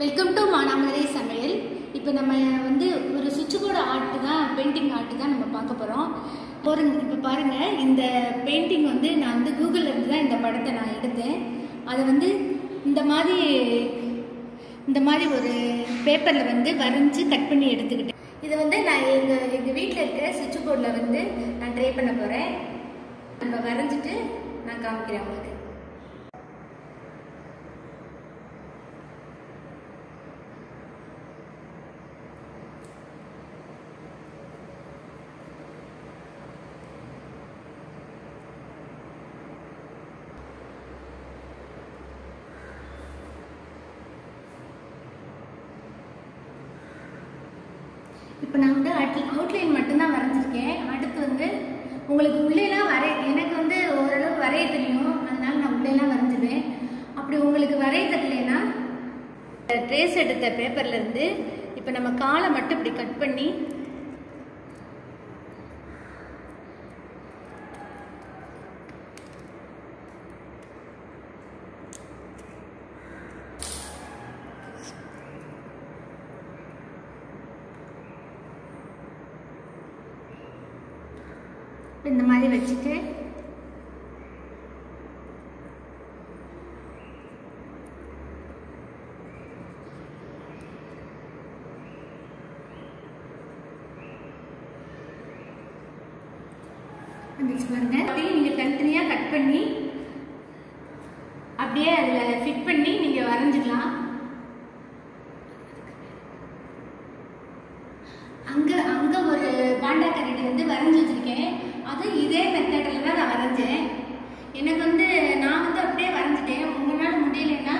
Welcome to மானாமலை சமையல் இப்போ நம்ம வந்து ஒரு சுவிட்ச் போர்டு ஆர்ட் தான் பெயிண்டிங் ஆர்ட் தான் நம்ம பார்க்க போகிறோம் பாருங்க இப்போ பாருங்கள் இந்த பெயிண்டிங் வந்து நான் வந்து கூகுளில் இருந்து தான் இந்த படத்தை நான் எடுத்தேன். அதை வந்து இந்த மாதிரி இந்த மாதிரி ஒரு பேப்பரில் வந்து வரைஞ்சி கட் பண்ணி எடுத்துக்கிட்டேன். இதை வந்து நான் எங்கள் எங்கள் வீட்டில் இருக்கிற சுவிட்ச் போர்டில் வந்து நான் ட்ரை பண்ண போகிறேன் நம்ம வரைஞ்சிட்டு நான் காமிக்கிறேன் உங்களுக்கு. இப்போ நான் வந்து அட் அவுட்லைன் மட்டும்தான் வரைஞ்சிருக்கேன். அடுத்து வந்து உங்களுக்கு உள்ளேலாம் வரை எனக்கு வந்து ஓரளவு வரைய தெரியும். அதனால நான் உள்ளேலாம் வரைஞ்சிடுவேன் அப்படி உங்களுக்கு வரைய தெரியலனா ட்ரேஸ் எடுத்த பேப்பர்லேருந்து இப்போ நம்ம காலை மட்டும் இப்படி கட் பண்ணி இந்த மாதிரி வச்சுட்டு நீங்கள் தனித்தனியாக அப்படியே கட் பண்ணி அப்படியே அதில் ஃபிட் பண்ணி நீங்கள் வரைஞ்சிக்கலாம் அங்கே அங்கே ஒரு பாண்டா கரடி வந்து வரைஞ்சி வச்சிருக்கேன் அது இதே மெத்தடில் தான் நான் வரைஞ்சேன் எனக்கு வந்து நான் வந்து அப்படியே வரைஞ்சிட்டேன். உங்களால் முடியலன்னா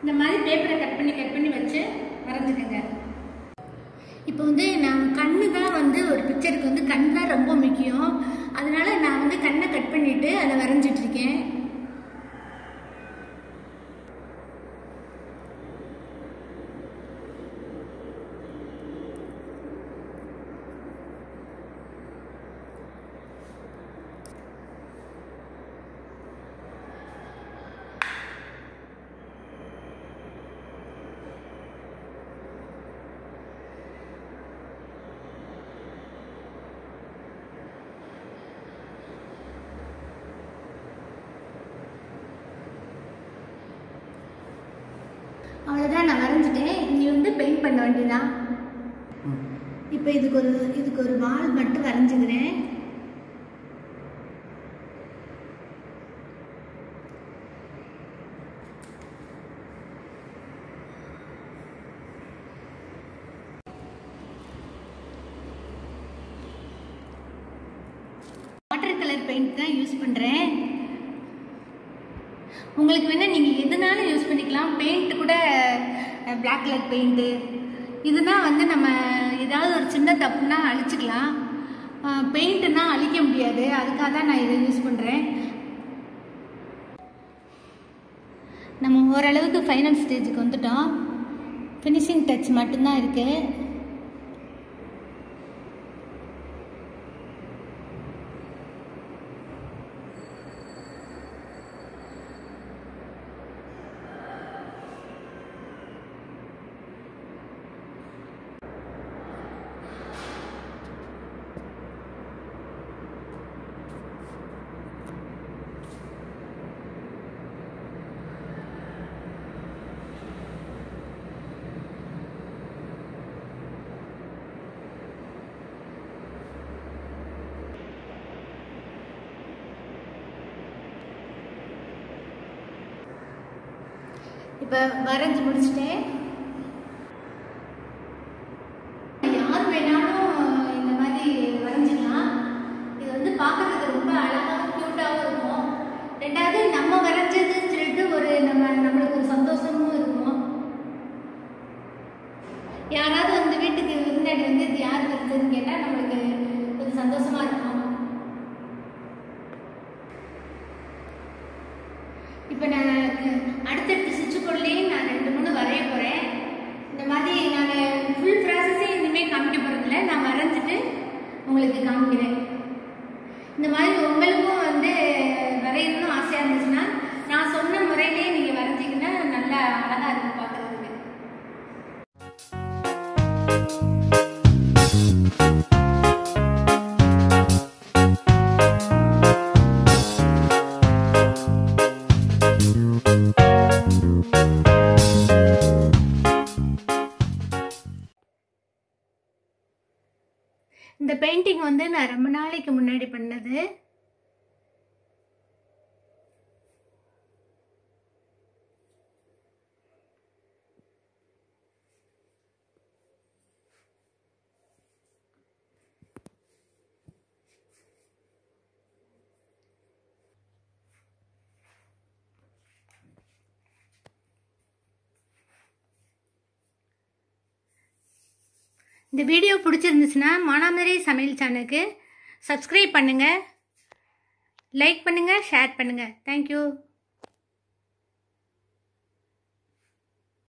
இந்த மாதிரி பேப்பரை கட் பண்ணி கட் பண்ணி வச்சு வரைஞ்சிக்கோங்க. இப்போ வந்து நான் கண்ணு தான் வந்து ஒரு பிக்சருக்கு வந்து கண் தான் ரொம்ப முக்கியம். அதனால நான் வந்து கண்ணை கட் பண்ணிட்டு அதை வரைஞ்சிட்ருக்கேன் வரைஞ்சிட்டேன் நீ வந்து பெயிண்ட் பண்ண வேண்டியதான் இப்போ இதுக்கு ஒரு இதுக்கு ஒரு வால் மட்டும் வரைஞ்சிக்கிறேன். வாட்டர் கலர் பெயிண்ட் தான் யூஸ் பண்ணுறேன் உங்களுக்கு வேணால் நீங்கள் எதுனாலும் யூஸ் பண்ணிக்கலாம். பெயிண்ட் கூட பிளாக் கலர் பெயிண்ட்டு இதுனா வந்து நம்ம ஏதாவது ஒரு சின்ன தப்புனா அழிச்சிக்கலாம். பெயிண்ட்டுனா அழிக்க முடியாது. அதுக்காக தான் நான் இதை யூஸ் பண்ணுறேன் நம்ம ஓரளவுக்கு ஃபைனல் ஸ்டேஜுக்கு வந்துட்டோம். ஃபினிஷிங் டச் மட்டும்தான் இருக்குது இப்போ வரைஞ்சி முடிச்சிட்டேன். யார் வேணாலும் இந்த மாதிரி வரைஞ்சிக்கலாம் இது வந்து பார்க்கறதுக்கு ரொம்ப அழகாகவும் க்யூட்டாகவும் இருக்கும். ரெண்டாவது நம்ம வரைஞ்சதுன்னு சொல்லிட்டு ஒரு நம்ம நம்மளுக்கு ஒரு சந்தோஷமும் இருக்கும். யாராவது வந்து வீட்டுக்கு விருந்தாடி வந்து இது யார் வரைஞ்சதுன்னு கேட்டால் நம்மளுக்கு கொஞ்சம் சந்தோஷமாக இருக்கும். இப்போ நான் அடுத்தடுத்து சுவிட்ச் நான் ரெண்டு மூணு வரைய போகிறேன் இந்த மாதிரி நான் ஃபுல் ப்ராசஸே இனிமேல் காமிக்க போகிறதில்ல நான் வரைஞ்சிட்டு உங்களுக்கு காமிக்கிறேன். இந்த மாதிரி பெயிண்டிங் வந்து நான் ரொம்ப நாளைக்கு முன்னாடி பண்ணது. இந்த வீடியோ பிடிச்சிருந்துச்சுன்னா மானாமரி சமையல் சேனலுக்கு சப்ஸ்கிரைப் பண்ணுங்கள் லைக் பண்ணுங்கள் ஷேர் பண்ணுங்கள் தேங்க்யூ